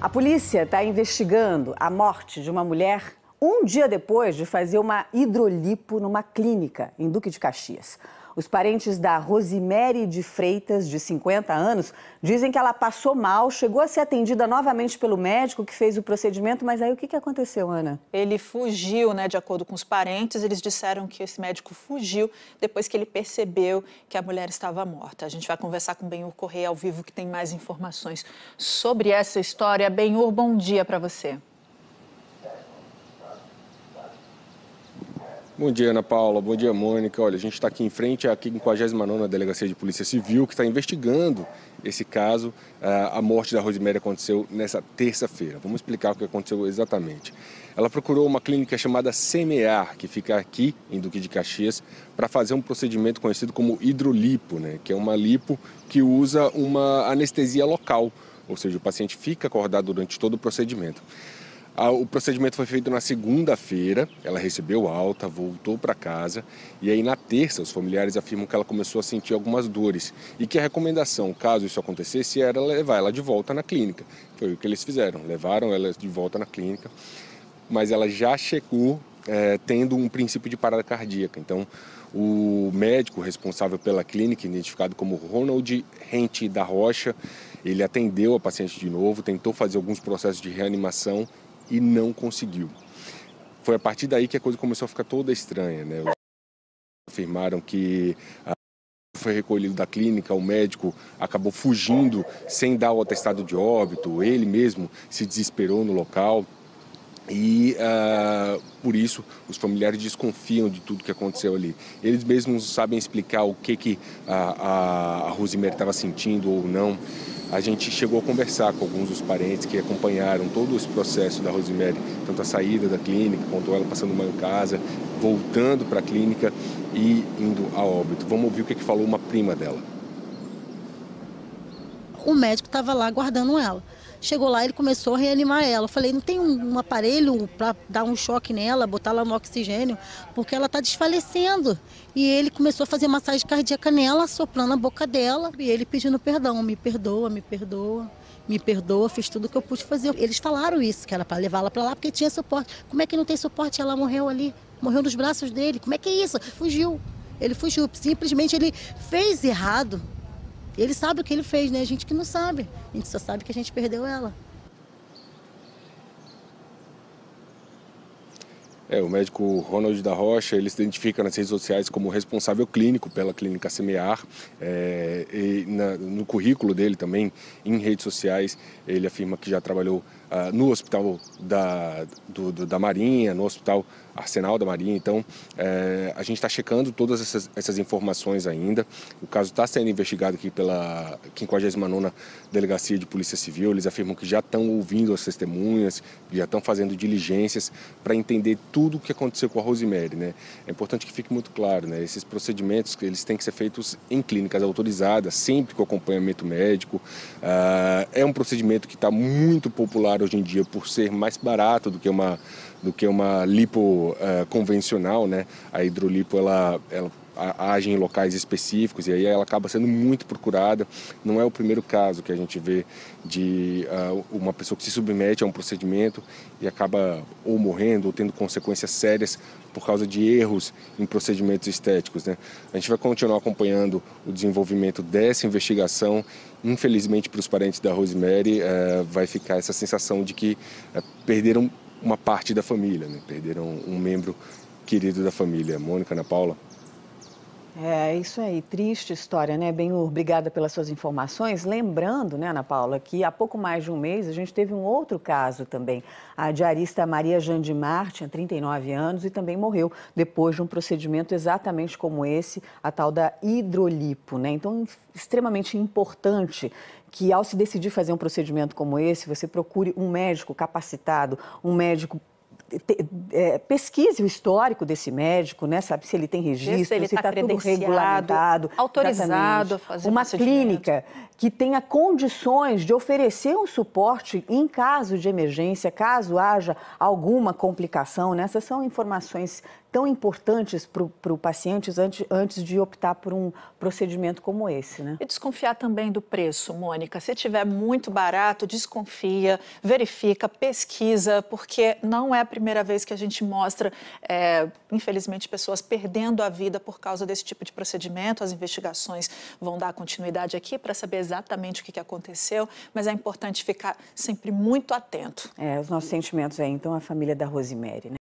A polícia está investigando a morte de uma mulher um dia depois de fazer uma hidrolipo numa clínica em Duque de Caxias. Os parentes da Rosimere de Freitas, de 50 anos, dizem que ela passou mal, chegou a ser atendida novamente pelo médico que fez o procedimento, mas aí o que, aconteceu, Ana? Ele fugiu, né? De acordo com os parentes, eles disseram que esse médico fugiu depois que ele percebeu que a mulher estava morta. A gente vai conversar com o Benhur Correia ao vivo, que tem mais informações sobre essa história. Benhur, bom dia para você. Bom dia, Ana Paula. Bom dia, Mônica. Olha, a gente está aqui em frente à 59ª Delegacia de Polícia Civil, que está investigando esse caso. A morte da Rosemary aconteceu nessa terça-feira. Vamos explicar o que aconteceu exatamente. Ela procurou uma clínica chamada Semear, que fica aqui em Duque de Caxias, para fazer um procedimento conhecido como hidrolipo, né? que é uma lipo que usa uma anestesia local, ou seja, o paciente fica acordado durante todo o procedimento. O procedimento foi feito na segunda-feira, ela recebeu alta, voltou para casa. E aí na terça os familiares afirmam que ela começou a sentir algumas dores. E que a recomendação, caso isso acontecesse, era levar ela de volta na clínica. Foi o que eles fizeram, levaram ela de volta na clínica, mas ela já chegou é, tendo um princípio de parada cardíaca. Então, o médico responsável pela clínica, identificado como Ronald Rente da Rocha, ele atendeu a paciente de novo, tentou fazer alguns processos de reanimação e não conseguiu. Foi a partir daí que a coisa começou a ficar toda estranha. Né? Afirmaram que ah, foi recolhido da clínica, o médico acabou fugindo sem dar o atestado de óbito, ele mesmo se desesperou no local. E uh, por isso os familiares desconfiam de tudo que aconteceu ali. Eles mesmos sabem explicar o que, que a, a, a Rosemary estava sentindo ou não a gente chegou a conversar com alguns dos parentes que acompanharam todo esse processo da Rosemary, tanto a saída da clínica, quanto ela passando uma casa, voltando para a clínica e indo a óbito. Vamos ouvir o que, que falou uma prima dela. O médico estava lá guardando ela. Chegou lá, ele começou a reanimar ela. Eu falei, não tem um, um aparelho para dar um choque nela, botar ela no oxigênio, porque ela está desfalecendo. E ele começou a fazer massagem cardíaca nela, soprando a boca dela, e ele pedindo perdão, me perdoa, me perdoa me perdoa, fiz tudo o que eu pude fazer. Eles falaram isso, que era para levá-la para lá porque tinha suporte. Como é que não tem suporte? Ela morreu ali, morreu nos braços dele. Como é que é isso? Fugiu. Ele fugiu. Simplesmente ele fez errado. Ele sabe o que ele fez, né? A gente que não sabe. A gente só sabe que a gente perdeu ela. É, o médico Ronald da Rocha, ele se identifica nas redes sociais como responsável clínico pela clínica Semear. É, na, no currículo dele também, em redes sociais, ele afirma que já trabalhou ah, no hospital da, do, do, da Marinha, no hospital Arsenal da Marinha. Então, é, a gente está checando todas essas, essas, informações ainda. O caso está sendo investigado aqui pela 59 Delegacia de Polícia Civil. Eles afirmam que já estão ouvindo as testemunhas, já estão fazendo diligências para entender tudo o que aconteceu com a Rosemary. Né? É importante que fique muito claro, né? esses procedimentos eles têm que ser feitos em clínicas autorizadas, sempre com acompanhamento médico. Ah, é um procedimento que está muito popular hoje em dia por ser mais barato do que uma do que uma lipo uh, convencional, né? A hidrolipo ela, ela age em locais específicos e aí ela acaba sendo muito procurada. Não é o primeiro caso que a gente vê de uh, uma pessoa que se submete a um procedimento e acaba ou morrendo ou tendo consequências sérias por causa de erros em procedimentos estéticos. Né? A gente vai continuar acompanhando o desenvolvimento dessa investigação. Infelizmente, para os parentes da Rosemary, uh, vai ficar essa sensação de que uh, perderam uma parte da família, né? perderam um membro querido da família. Mônica, Ana Paula. É, isso aí, triste história, né? Bem, obrigada pelas suas informações. Lembrando, né, Ana Paula, que há pouco mais de um mês a gente teve um outro caso também. A diarista Maria Jandimar tinha 39 anos e também morreu depois de um procedimento exatamente como esse, a tal da hidrolipo, né? Então, extremamente importante que ao se decidir fazer um procedimento como esse, você procure um médico capacitado, um médico é, pesquise o histórico desse médico, né? Sabe se ele tem registro, se está tá tudo regulamentado, autorizado a fazer uma clínica que tenha condições de oferecer um suporte em caso de emergência, caso haja alguma complicação. Né? Essas são informações tão importantes para o paciente antes, antes de optar por um procedimento como esse, né? E desconfiar também do preço, Mônica. Se tiver muito barato, desconfia, verifica, pesquisa, porque não é a primeira vez que a gente mostra, é, infelizmente, pessoas perdendo a vida por causa desse tipo de procedimento. As investigações vão dar continuidade aqui para saber exatamente o que aconteceu, mas é importante ficar sempre muito atento. É, os nossos sentimentos aí, então, a família da Rosemary, né?